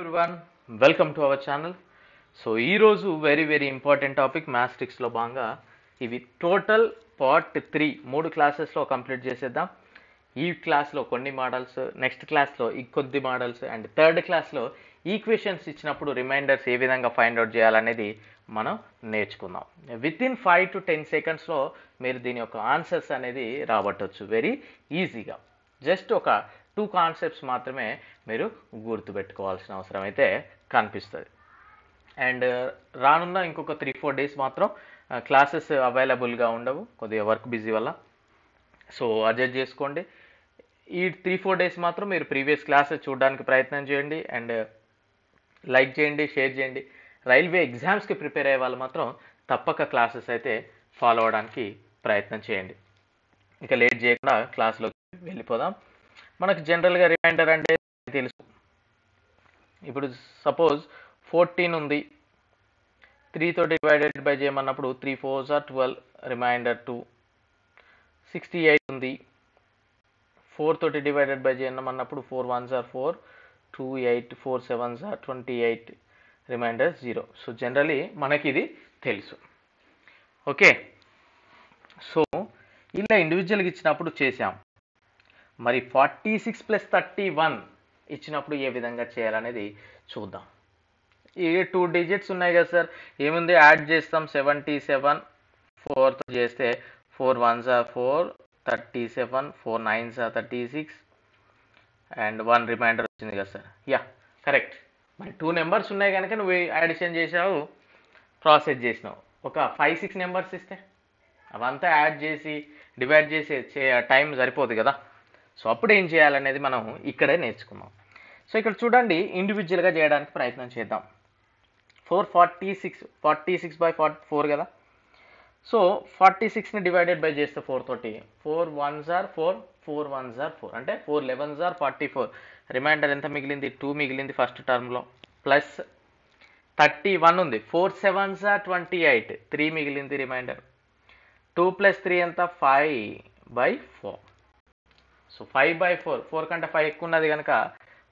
One welcome to our channel so ఈరోజు very very important topic మ్యాథ్స్టిక్స్లో భాగంగా ఇవి టోటల్ పార్ట్ త్రీ మూడు క్లాసెస్లో కంప్లీట్ చేసేద్దాం. ఈ క్లాస్లో కొన్ని మోడల్స్ నెక్స్ట్ క్లాస్లో ఈ కొద్ది మోడల్స్ అండ్ థర్డ్ క్లాస్లో ఈక్వేషన్స్ ఇచ్చినప్పుడు రిమైండర్స్ ఏ విధంగా ఫైండ్ అవుట్ చేయాలనేది మనం నేర్చుకుందాం. With in five to ten సెకండ్స్లో మీరు దీని యొక్క ఆన్సర్స్ అనేది రాబట్టవచ్చు వెరీ ఈజీగా జస్ట్ ఒక టూ కాన్సెప్ట్స్ మాత్రమే మీరు గుర్తుపెట్టుకోవాల్సిన అవసరం అయితే కనిపిస్తుంది. అండ్ uh, రానున్న ఇంకొక త్రీ ఫోర్ డేస్ మాత్రం uh, క్లాసెస్ అవైలబుల్గా ఉండవు కొద్దిగా వర్క్ బిజీ వల్ల. సో అడ్జస్ట్ చేసుకోండి. ఈ త్రీ ఫోర్ డేస్ మాత్రం మీరు ప్రీవియస్ క్లాసెస్ చూడడానికి ప్రయత్నం చేయండి అండ్ లైక్ uh, చేయండి షేర్ చేయండి. రైల్వే ఎగ్జామ్స్కి ప్రిపేర్ అయ్యే వాళ్ళు మాత్రం తప్పక క్లాసెస్ అయితే ఫాలో అవడానికి ప్రయత్నం చేయండి. ఇక లేట్ చేయకుండా క్లాస్లోకి వెళ్ళిపోదాం. మనకు జనరల్గా రిమైండర్ అంటే తెలుసు. ఇప్పుడు సపోజ్ ఫోర్టీన్ ఉంది. Three divided by చేయమన్నప్పుడు three fours are twelve remainder two sixty eight ఉంది. ఫోర్ తోటి divided by చేయమన్నప్పుడు four ones are four two eight four sevens are twenty eight remainder zero so generally మనకి ఇది తెలుసు. Okay so ఇలా ఇండివిజువల్గా ఇచ్చినప్పుడు చేసాం మరి forty six plus thirty one ఇచ్చినప్పుడు ఏ విధంగా చేయాలనేది చూద్దాం. ఈ టూ డిజిట్స్ ఉన్నాయి కదా సార్. ఏముంది? యాడ్ చేస్తాం. సెవెంటీ సెవెన్ ఫోర్తో చేస్తే four ones are four thirty seven four nines are thirty six and one remainder వచ్చింది కదా సార్. యా కరెక్ట్ మరి టూ నెంబర్స్ ఉన్నాయి కనుక నువ్వు యాడిషన్ చేసావు ప్రాసెస్ చేసినావు. ఒక ఫైవ్ సిక్స్ నెంబర్స్ ఇస్తే అవంతా యాడ్ చేసి డివైడ్ చేసి చే టైం సరిపోదు కదా. సో అప్పుడు ఏం చేయాలనేది మనం ఇక్కడే నేర్చుకున్నాం సో ఇక్కడ చూడండి ఇండివిజువల్గా చేయడానికి ప్రయత్నం చేద్దాం. Four forty six forty six by forty four కదా? సో ఫార్టీ సిక్స్ని డివైడెడ్ బై చేస్తే ఫోర్ తోటి four ones are four four one jar four అంటే ఫోర్ లెవెన్ జార్ ఫార్టీ ఫోర్ రిమైండర్ ఎంత మిగిలింది? టూ మిగిలింది ఫస్ట్ టర్మ్లో ప్లస్ థర్టీ వన్ ఉంది. ఫోర్ సెవెన్ జార్ ట్వంటీ ఎయిట్ త్రీ మిగిలింది రిమైండర్ టూ ప్లస్ త్రీ ఎంత? Five by four so five by four four కంటే ఫైవ్ ఎక్కువ ఉన్నది కనుక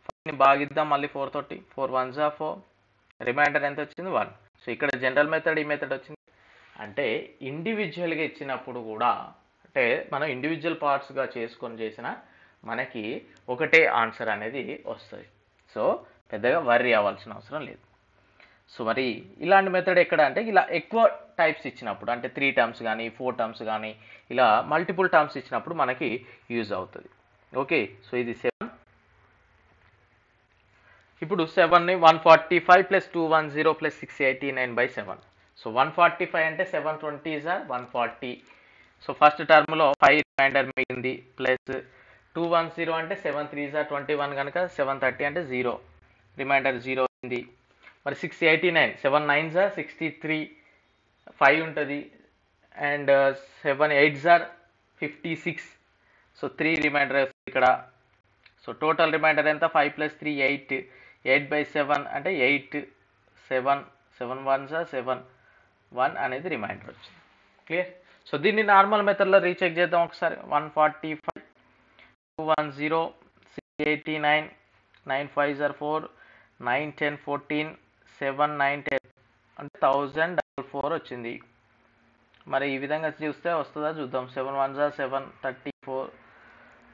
ఫైవ్ని బాగిద్దాం మళ్ళీ ఫోర్ తోటి. ఫోర్ వన్స్ జా ఫోర్ రిమైండర్ ఎంత వచ్చింది? వన్ సో ఇక్కడ జనరల్ మెథడ్ ఈ మెథడ్ వచ్చింది. అంటే ఇండివిజువల్గా ఇచ్చినప్పుడు కూడా అంటే మనం ఇండివిజువల్ పార్ట్స్గా చేసుకొని చేసిన మనకి ఒకటే ఆన్సర్ అనేది వస్తుంది. సో పెద్దగా వర్రీ అవ్వాల్సిన అవసరం లేదు. సో మరి ఇలాంటి మెథడ్ ఎక్కడ అంటే ఇలా ఎక్కువ టైప్స్ ఇచ్చినప్పుడు అంటే త్రీ టర్మ్స్ కానీ ఫోర్ టర్మ్స్ కానీ ఇలా మల్టిపుల్ టర్మ్స్ ఇచ్చినప్పుడు మనకి యూజ్ అవుతుంది. ఓకే సో ఇది సెవెన్ ఇప్పుడు సెవెన్ని one forty five plus two one zero plus six eighty nine by seven so one forty five అంటే seven twenty are one forty so first టర్మ్లో five remainder మిగింది plus two one zero అంటే seven three are twenty one కనుక seven thirty అంటే zero remainder zero ఉంది. మరి six eighty nine seven nine are sixty three five ఉంటుంది. And seven eight are fifty six so three remainder ఇక్కడ. So total remainder ఎంత? Five plus three eight eight by seven అంటే eight seven seven one are seven one అనేది remainder వచ్చింది. Clear so దీన్ని normal మెథడ్లో recheck చేద్దాం ఒకసారి. One forty five two one zero six eighty nine nine five are four nine ten fourteen seven nine ten అంటే thousand double four వచ్చింది. మరి ఈ విధంగా చూస్తే వస్తుందా చూద్దాం. సెవెన్ వన్ జా seven thirty four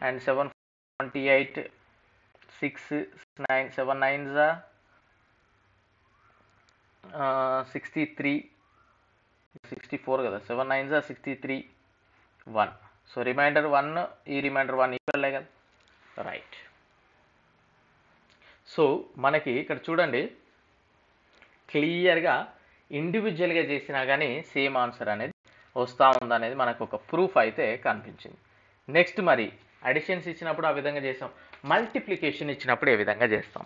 and seven twenty eight six nine seven nine జా సిక్స్టీ త్రీ సిక్స్టీ ఫోర్ కదా. సెవెన్ నైన్ జా sixty three one so remainder one ఈ రిమైండర్ వన్ ఈక్వల్లే కదా. రైట్ సో మనకి ఇక్కడ చూడండి. క్లియర్గా ఇండివిజువల్గా చేసినా కానీ సేమ్ ఆన్సర్ అనేది వస్తూ ఉందనేది మనకు ఒక ప్రూఫ్ అయితే కనిపించింది. నెక్స్ట్ మరి అడిషన్స్ ఇచ్చినప్పుడు ఆ విధంగా చేస్తాం. మల్టిప్లికేషన్ ఇచ్చినప్పుడు ఏ విధంగా చేస్తాం?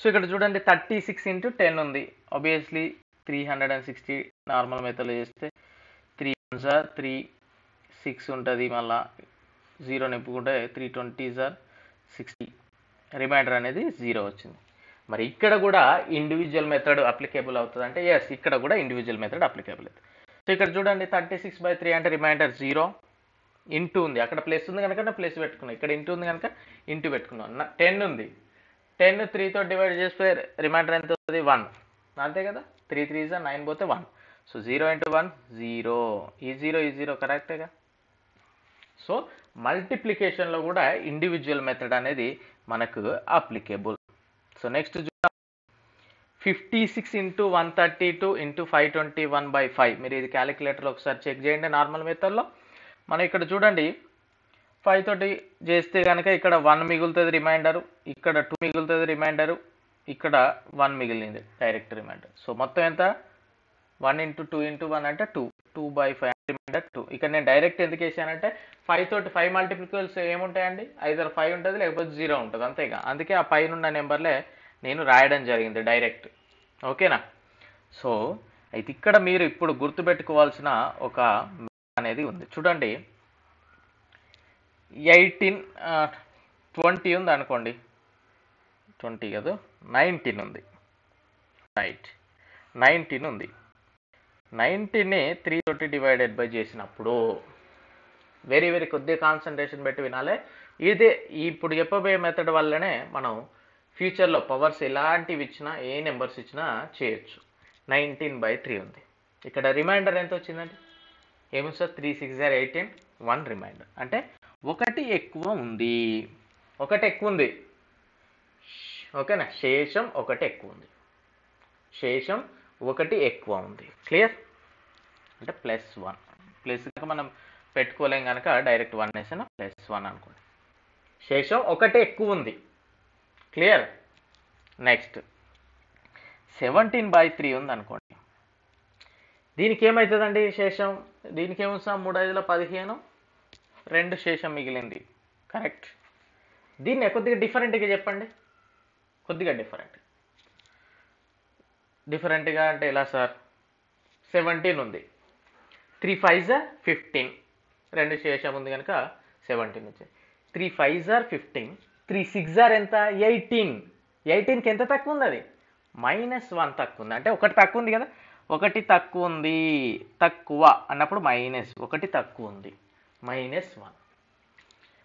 సో ఇక్కడ చూడండి థర్టీ సిక్స్ ఇంటూ టెన్ ఉంది. Obviously three hundred and sixty normal మెథడ్లో చేస్తే త్రీ సార్ త్రీ సిక్స్ ఉంటుంది. మళ్ళా zero నింపుకుంటే three twenty are sixty remainder అనేది జీరో వచ్చింది. మరి ఇక్కడ కూడా ఇండివిజువల్ మెథడ్ అప్లికేబుల్ అవుతుంది అంటే ఎస్ ఇక్కడ కూడా ఇండివిజువల్ మెథడ్ అప్లికేబుల్ అవుతుంది సో ఇక్కడ చూడండి థర్టీ సిక్స్ బై త్రీ అంటే రిమైండర్ జీరో ఇంటూ ఉంది. అక్కడ ప్లస్ ఉంది కనుక ప్లస్ పెట్టుకున్నాం. ఇక్కడ ఇంటూ ఉంది కనుక ఇంటూ పెట్టుకున్నాను టెన్ ఉంది. టెన్ త్రీతో డివైడ్ చేస్తే రిమైండర్ ఎంత వస్తుంది వన్ అంతే కదా? త్రీ త్రీ జా నైన్ పోతే one so zero into one zero ఈ జీరో ఈ జీరో కరెక్టేగా సో మల్టిప్లికేషన్లో కూడా ఇండివిజువల్ మెథడ్ అనేది మనకు అప్లికేబుల్ సో నెక్స్ట్ చూద్దాం. Fifty six into one thirty two into five twenty one by five మీరు ఇది క్యాలిక్యులేటర్ ఒకసారి చెక్ చేయండి నార్మల్ మెథడ్లో మనం ఇక్కడ చూడండి. ఫైవ్ తోటి చేస్తే కనుక ఇక్కడ వన్ మిగులుతుంది రిమైండరు ఇక్కడ టూ మిగులుతుంది రిమైండరు ఇక్కడ వన్ మిగిలింది డైరెక్ట్ రిమైండర్ సో మొత్తం ఎంత? One into two into one అంటే two two by five remainder two ఇక్కడ నేను డైరెక్ట్ ఎందుకు వేసానంటే ఫైవ్ తోటి ఫైవ్ మల్టిప్లికల్స్ ఏముంటాయండి? ఐదర్ ఫైవ్ ఉంటుంది లేకపోతే జీరో ఉంటుంది అంతేగా. అందుకే ఆ పైన ఉన్న నెంబర్లే నేను రాయడం జరిగింది డైరెక్ట్ ఓకేనా? సో అయితే ఇక్కడ మీరు ఇప్పుడు గుర్తుపెట్టుకోవాల్సిన ఒక అనేది ఉంది. చూడండి. ఎయిటీన్ ట్వంటీ ఉంది అనుకోండి. ట్వంటీ కాదు నైన్టీన్ ఉంది. రైట్ నైన్టీన్ ఉంది. నైన్టీన్ని త్రీ తోటి డివైడెడ్ బై చేసినప్పుడు వెరీ వెరీ కొద్దిగా కాన్సన్ట్రేషన్ పెట్టి వినాలి. ఇదే ఇప్పుడు చెప్పబోయే మెథడ్ వల్లనే మనం ఫ్యూచర్లో పవర్స్ ఎలాంటివి ఇచ్చినా ఏ నెంబర్స్ ఇచ్చినా చేయొచ్చు. నైన్టీన్ బై త్రీ ఉంది. ఇక్కడ రిమైండర్ ఎంత వచ్చిందండి? ఏమి సార్? త్రీ సిక్స్ జార్ ఎయిటీన్ వన్ రిమైండర్ అంటే ఒకటి ఎక్కువ ఉంది. ఒకటి ఎక్కువ ఉంది. ఓకేనా? శేషం ఒకటి ఎక్కువ ఉంది. శేషం ఒకటి ఎక్కువ ఉంది. క్లియర్ అంటే ప్లస్ వన్ ప్లస్ మనం పెట్టుకోలేం కనుక డైరెక్ట్ వన్ వేసిన ప్లస్ వన్ అనుకోండి. శేషం ఒకటే ఎక్కువ ఉంది. Clear next seventeen by three ఉంది అనుకోండి. దీనికి ఏమవుతుందండి శేషం? దీనికి ఏమొస్తాం మూడు ఐదుల పదిహేను. రెండు శేషం మిగిలింది. కరెక్ట్ దీన్ని కొద్దిగా డిఫరెంట్గా చెప్పండి. కొద్దిగా డిఫరెంట్ డిఫరెంట్గా అంటే ఎలా సార్? సెవెంటీన్ ఉంది. త్రీ ఫైవ్ జార్ ఫిఫ్టీన్ రెండు శేషం ఉంది కనుక సెవెంటీన్ వచ్చింది త్రీ ఫైవ్ జార్ ఫిఫ్టీన్ త్రీ సిక్స్ ఆర్ ఎంత? ఎయిటీన్ ఎయిటీన్కి ఎంత తక్కువ ఉంది అది? మైనస్ వన్ తక్కువ ఉంది. అంటే ఒకటి తక్కువ ఉంది కదా? ఒకటి తక్కువ ఉంది. తక్కువ అన్నప్పుడు మైనస్ ఒకటి తక్కువ ఉంది. మైనస్ వన్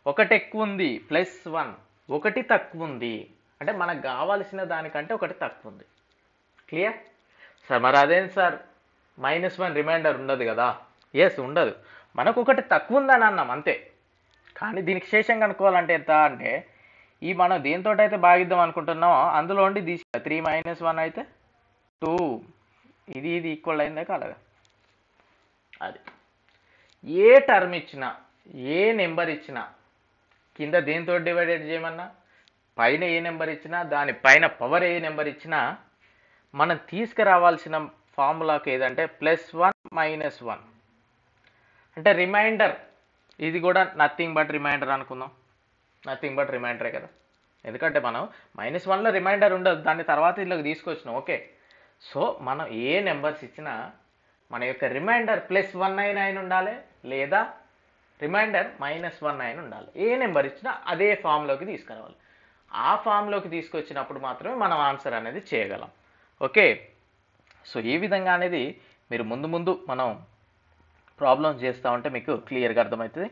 ఒకటి ఎక్కువ ఉంది. ప్లస్ వన్ ఒకటి తక్కువ ఉంది. అంటే మనకు కావాల్సిన దానికంటే ఒకటి తక్కువ ఉంది. క్లియర్ సార్ మరి అదేంటి సార్? మైనస్ వన్ రిమైండర్ ఉండదు కదా? ఎస్ ఉండదు. మనకు ఒకటి తక్కువ ఉందని అన్నాం అంతే. కానీ దీనికి శేషం కనుక్కోవాలంటే ఎంత అంటే ఈ మనం దేంతో అయితే భాగిద్దాం అనుకుంటున్నామో అందులో ఉండి తీసి త్రీ మైనస్ వన్ అయితే టూ. ఇది ఇది ఈక్వల్ అయిందా కాలేదు? అది. ఏ టర్మ్ ఇచ్చినా ఏ నెంబర్ ఇచ్చినా కింద దేంతో డివైడెడ్ చేయమన్నా పైన ఏ నెంబర్ ఇచ్చినా దాని పైన పవర్ ఏ నెంబర్ ఇచ్చినా మనం తీసుకురావాల్సిన ఫార్ములాకి ఏదంటే ప్లస్ వన్ మైనస్ వన్. అంటే రిమైండర్ ఇది కూడా నథింగ్ బట్ రిమైండర్ అనుకుందాం. నథింగ్ బట్ రిమైండరే కదా. ఎందుకంటే మనం మైనస్ వన్లో రిమైండర్ ఉండదు. దాని తర్వాత ఇళ్ళకి తీసుకొచ్చినాం. ఓకే సో మనం ఏ నెంబర్స్ ఇచ్చినా మన యొక్క రిమైండర్ ప్లస్ వన్ నైన్ అయిన ఉండాలి లేదా రిమైండర్ మైనస్ వన్ నైన్ ఉండాలి. ఏ నెంబర్ ఇచ్చినా అదే ఫామ్లోకి తీసుకురావాలి. ఆ ఫామ్లోకి తీసుకొచ్చినప్పుడు మాత్రమే మనం ఆన్సర్ అనేది చేయగలం. ఓకే సో ఈ విధంగా అనేది మీరు ముందు ముందు మనం ప్రాబ్లమ్స్ చేస్తూ ఉంటే మీకు క్లియర్గా అర్థమవుతుంది.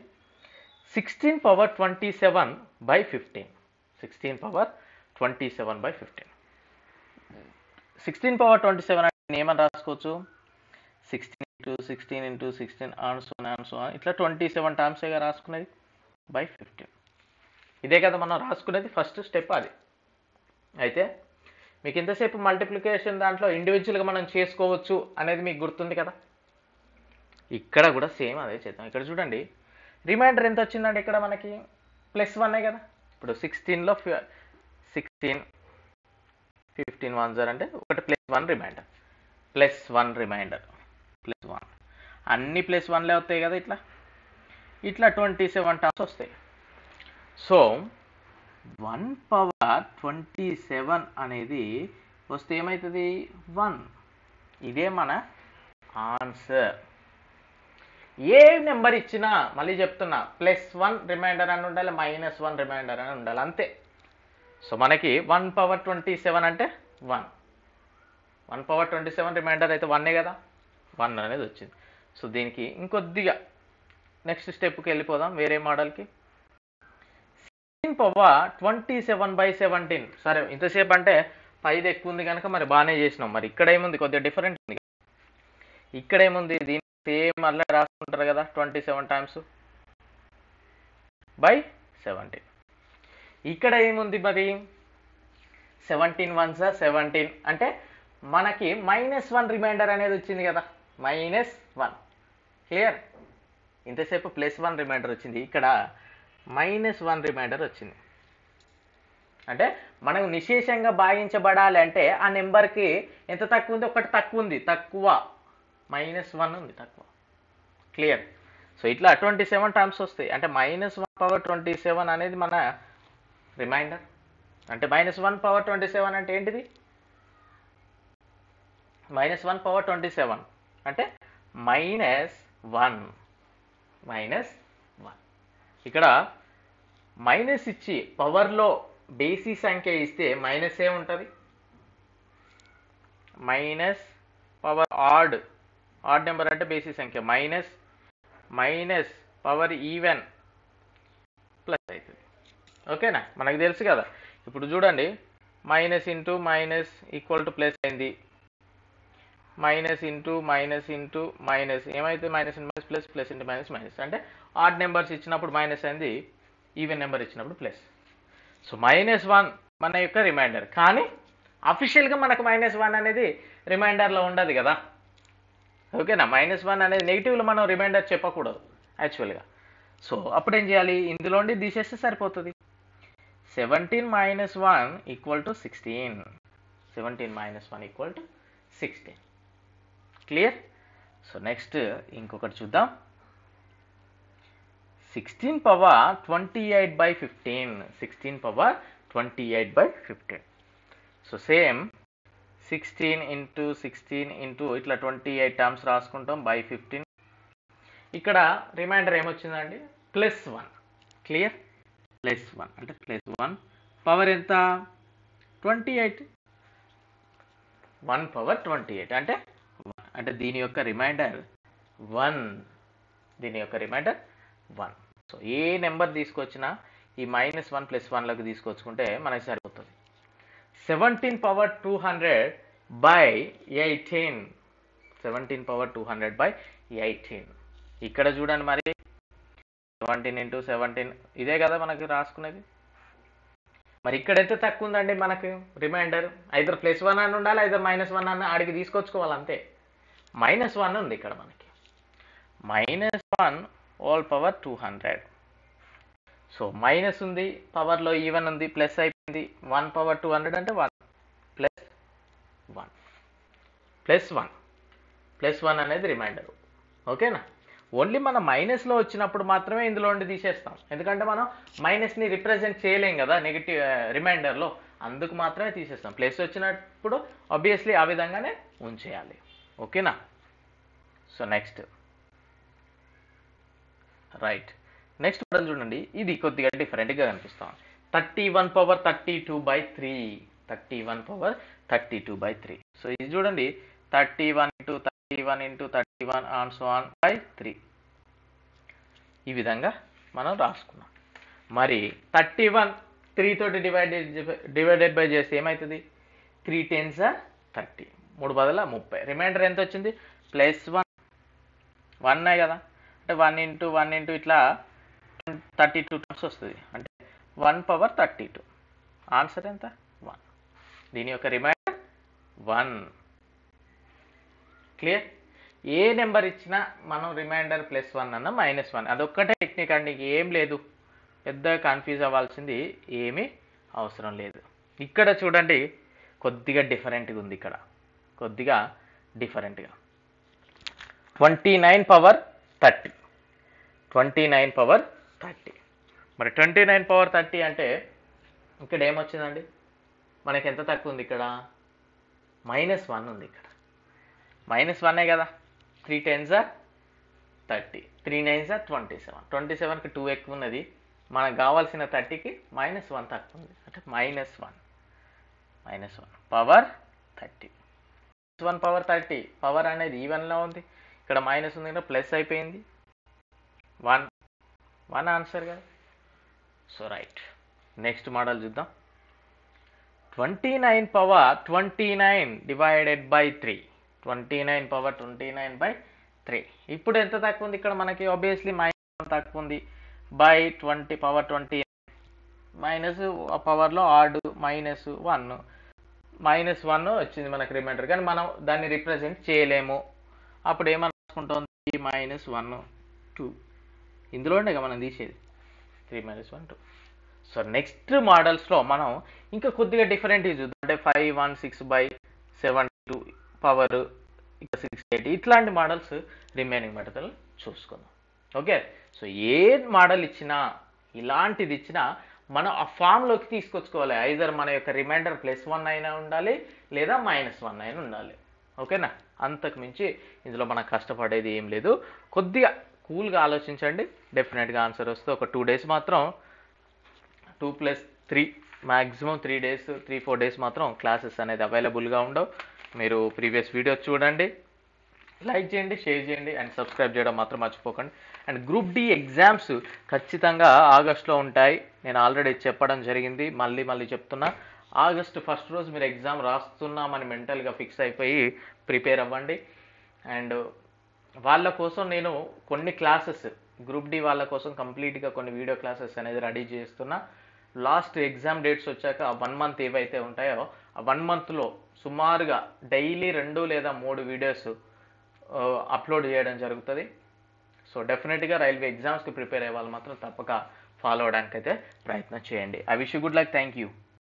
Sixteen power twenty seven by fifteen sixteen power twenty seven by fifteen sixteen power twenty seven అంటే ఏమని రాసుకోవచ్చు sixteen into sixteen into sixteen ఆన్సో ఆన్సో ఇట్లా ట్వంటీ సెవెన్ టైమ్స్గా రాసుకునేది బై ఫిఫ్టీన్ ఇదే కదా మనం రాసుకునేది ఫస్ట్ స్టెప్ అది. అయితే మీకు ఇంతసేపు మల్టిప్లికేషన్ దాంట్లో ఇండివిజువల్గా మనం చేసుకోవచ్చు అనేది మీకు గుర్తుంది కదా? ఇక్కడ కూడా సేమ్ అదే చేద్దాం. ఇక్కడ చూడండి. రిమైండర్ ఎంత వచ్చిందండి ఇక్కడ మనకి? ప్లస్ వన్నే కదా? ఇప్పుడు సిక్స్టీన్లో సిక్స్టీన్ ఫిఫ్టీన్ వన్ జార్ అంటే ఒకటి plus one remainder plus one remainder plus one అన్ని ప్లస్ వన్లే వస్తాయి కదా ఇట్లా? ఇట్లా ట్వంటీ సెవెన్ టర్మ్స్ వస్తాయి. So one power twenty seven అనేది వస్తే ఏమవుతుంది వన్ ఇదే మన ఆన్సర్ ఏ నెంబర్ ఇచ్చినా మళ్ళీ చెప్తున్నా ప్లస్ వన్ రిమైండర్ అని ఉండాలి మైనస్ వన్ రిమైండర్ అని ఉండాలి అంతే. సో మనకి వన్ పవర్ ట్వంటీ సెవెన్ అంటే one. One power twenty seven remainder అయితే వన్నే కదా? వన్ అనేది వచ్చింది. సో దీనికి ఇంకొద్దిగా నెక్స్ట్ స్టెప్కి వెళ్ళిపోదాం వేరే మోడల్కి. Power twenty seven by seventeen సరే ఇంతసేపు అంటే పైది ఎక్కువ ఉంది కనుక మరి బాగానే చేసినాం. మరి ఇక్కడ ఏముంది? కొద్దిగా డిఫరెంట్ ఉంది. ఇక్కడ ఏముంది? దీని సేమ్ అలా రాసుకుంటారు కదా twenty seven times by seventeen ఇక్కడ ఏముంది మరి? సెవెంటీన్ వన్స్ సెవెంటీన్ అంటే మనకి మైనస్ వన్ రిమైండర్ అనేది వచ్చింది కదా. మైనస్ వన్ క్లియర్ ఇంతసేపు ప్లస్ వన్ రిమైండర్ వచ్చింది. ఇక్కడ మైనస్ వన్ రిమైండర్ వచ్చింది. అంటే మనకు నిశేషంగా భాగించబడాలి అంటే ఆ నెంబర్కి ఎంత తక్కువ ఉంది? ఒకటి తక్కువ ఉంది. తక్కువ. మైనస్ వన్ ఉంది తక్కువ. క్లియర్. సో ఇట్లా ట్వంటీ సెవెన్ టర్మ్స్ వస్తాయి. అంటే minus one power twenty seven అనేది మన రిమైండర్. అంటే minus one power twenty seven అంటే ఏంటిది? Minus one power twenty seven. అంటే మైనస్ వన్. Minus one. ఇక్కడ మైనస్ ఇచ్చి పవర్లో బేసి సంఖ్య ఇస్తే మైనస్ ఏ ఉంటుంది? Minus power odd odd number అంటే బేసి సంఖ్య. Minus minus power even plus అవుతుంది. ఓకేనా? మనకు తెలుసు కదా. ఇప్పుడు చూడండి. Minus into minus equal to plus అయింది. Minus into minus into minus ఏమైతే minus into minus plus plus into minus minus అంటే ఆడ్ నెంబర్స్ ఇచ్చినప్పుడు మైనస్ అయింది ఈవెన్ నెంబర్ ఇచ్చినప్పుడు ప్లస్ సో మైనస్ వన్ మన యొక్క రిమైండర్ కానీ అఫీషియల్గా మనకు మైనస్ వన్ అనేది రిమైండర్లో ఉండదు కదా. ఓకేనా? మైనస్ వన్ అనేది నెగిటివ్లో మనం రిమైండర్ చెప్పకూడదు యాక్చువల్గా. సో అప్పుడు ఏం చేయాలి ఇందులోండి తీసేస్తే సరిపోతుంది. Seventeen minus one equal to sixteen. Seventeen minus one equal to sixteen. Clear? So next ఇంకొకటి చూద్దాం. Sixteen power twenty eight by fifteen. Sixteen power twenty eight by fifteen. So same sixteen into sixteen into ఇట్లా twenty eight terms రాసుకుంటాం by fifteen ఇక్కడ reminder ఏమొచ్చిందండి? Plus one clear plus one అంటే plus one power ఎంత? Twenty eight one power twenty eight అంటే అంటే దీని యొక్క reminder one దీని యొక్క రిమైండర్ వన్ సో ఏ నెంబర్ తీసుకొచ్చినా ఈ మైనస్ వన్ ప్లస్ వన్లోకి తీసుకొచ్చుకుంటే మనకి సరి seventeen power two hundred by eighteen seventeen power two hundred by eighteen ఇక్కడ చూడండి మరి. సెవెంటీన్ ఇంటూ సెవెంటీన్ ఇదే కదా మనకి రాసుకునేది. మరి ఇక్కడైతే తక్కువ ఉందండి మనకి రిమైండర్ ఐదర్ ప్లస్ వన్ అని ఉండాలి ఐదర్ మైనస్ వన్ అని ఆడికి తీసుకొచ్చుకోవాలి అంతే మైనస్ వన్ ఉంది ఇక్కడ మనకి. Minus one all power two hundred so minus ఉంది పవర్లో ఈవెన్ ఉంది ప్లస్ అయిపోయింది. వన్ పవర్ టూ హండ్రెడ్ అంటే one plus one plus one plus one అనేది రిమైండర్ ఓకేనా ఓన్లీ మన మైనస్లో వచ్చినప్పుడు మాత్రమే ఇందులో ఉండి తీసేస్తాం. ఎందుకంటే మనం మైనస్ని రిప్రజెంట్ చేయలేం కదా నెగిటివ్ రిమైండర్లో eh, అందుకు మాత్రమే తీసేస్తాం. ప్లస్ వచ్చినప్పుడు ఆబ్వియస్లీ ఆ విధంగానే ఉంచేయాలి. ఓకేనా so next right next model చూడండి. ఇది కొద్దిగా డిఫరెంట్గా కనిపిస్తాం thirty one power thirty two by three thirty one power thirty two by three so ఇది చూడండి. Thirty one into thirty one into thirty one on so on by three ఈ విధంగా మనం రాసుకున్నాం. మరి థర్టీ వన్ త్రీ తోటి divided divided by చేస్తే ఏమవుతుంది త్రీ టెన్స్ థర్టీ మూడు బదుల ముప్పై. రిమైండర్ ఎంత వచ్చింది? ప్లస్ వన్ వన్ కదా. అంటే వన్ ఇంటూ వన్ ఇంటూ ఇట్లా థర్టీ టూ టర్మ్స్ వస్తుంది. అంటే one power thirty two answer ఎంత? వన్ దీని యొక్క రిమైండర్ వన్ క్లియర్ ఏ నెంబర్ ఇచ్చినా మనం రిమైండర్ ప్లస్ వన్ అన్న మైనస్ వన్ అదొక్కటే టెక్నిక్ అండి. ఏం లేదు. పెద్ద కన్ఫ్యూజ్ అవ్వాల్సింది ఏమీ అవసరం లేదు. ఇక్కడ చూడండి కొద్దిగా డిఫరెంట్గా ఉంది ఇక్కడ. కొద్దిగా డిఫరెంట్గా twenty nine power thirty twenty nine power thirty. మరి ట్వంటీ నైన్ పవర్ థర్టీ అంటే ఇక్కడ ఏమొచ్చిందండి? మనకి ఎంత తక్కువ ఉంది ఇక్కడ? మైనస్ వన్ ఉంది ఇక్కడ. మైనస్ వన్నే కదా? Three tens thirty. Three nines twenty seven. Twenty సెవెన్కి టూ ఎక్కువ ఉన్నది. మనకు కావాల్సిన థర్టీకి మైనస్ వన్ తక్కువ ఉంది. అంటే minus one. Minus one. Power thirty. One power thirty. Power అనేది ఈవెన్లో ఉంది. ఇక్కడ మైనస్ ఉంది కదా ప్లస్ అయిపోయింది. వన్ వన్ ఆన్సర్ కదా. సో రైట్ నెక్స్ట్ మోడల్ చూద్దాం. Twenty nine power twenty nine divided by three twenty nine power twenty nine by three ఇప్పుడు ఎంత తక్కువ ఉంది? ఇక్కడ మనకి ఆబ్వియస్లీ మైనస్ తక్కువ ఉంది? By twenty power twenty minus పవర్లో odd minus one minus one వచ్చింది మనకి రిమైండర్ కానీ మనం దాన్ని రిప్రజెంట్ చేయలేము. అప్పుడు ఏమనుకుంటుంది మైనస్ వన్ టూ ఇందులోనే కదా మనం తీసేది. Three minus one two so next మోడల్స్లో మనం ఇంకా కొద్దిగా డిఫరెంట్ చూద్దాం. అంటే five one six by seven two power ఇంకా సిక్స్ ఎయిట్ ఇట్లాంటి మోడల్స్ రిమైనింగ్ మెథడ్లు చూసుకుందాం. ఓకే సో ఏ మోడల్ ఇచ్చినా ఇలాంటిది ఇచ్చినా మనం ఆ ఫామ్లోకి తీసుకొచ్చుకోవాలి. ఐదర్ మన యొక్క రిమైండర్ ప్లస్ వన్ అయినా ఉండాలి లేదా మైనస్ వన్ అయినా ఉండాలి. ఓకేనా అంతకు మించి ఇందులో మనం కష్టపడేది ఏం లేదు. కొద్దిగా కూల్గా ఆలోచించండి. డెఫినెట్గా ఆన్సర్ వస్తే ఒక టూ డేస్ మాత్రం two plus three maximum three days three four days మాత్రం క్లాసెస్ అనేది అవైలబుల్గా ఉండవు. మీరు ప్రీవియస్ వీడియో చూడండి. లైక్ చేయండి షేర్ చేయండి అండ్ సబ్స్క్రైబ్ చేయడం మాత్రం మర్చిపోకండి. అండ్ గ్రూప్ డి ఎగ్జామ్స్ ఖచ్చితంగా ఆగస్ట్లో ఉంటాయి. నేను ఆల్రెడీ చెప్పడం జరిగింది. మళ్ళీ మళ్ళీ చెప్తున్నా. ఆగస్ట్ ఫస్ట్ రోజు మీరు ఎగ్జామ్ రాస్తున్నామని మెంటల్గా ఫిక్స్ అయిపోయి ప్రిపేర్ అవ్వండి. అండ్ వాళ్ళ కోసం నేను కొన్ని క్లాసెస్ గ్రూప్ డి వాళ్ళ కోసం కంప్లీట్గా కొన్ని వీడియో క్లాసెస్ అనేది రెడీ చేస్తున్నా. లాస్ట్ ఎగ్జామ్ డేట్స్ వచ్చాక ఆ వన్ మంత్ ఏవైతే ఉంటాయో ఆ వన్ మంత్లో సుమారుగా డైలీ రెండు లేదా మూడు వీడియోస్ అప్లోడ్ చేయడం జరుగుతుంది. సో డెఫినెట్గా రైల్వే ఎగ్జామ్స్కి ప్రిపేర్ అయ్యే వాళ్ళు మాత్రం తప్పక ఫాలో అవడానికైతే అయితే ప్రయత్నం చేయండి. I wish good luck thank you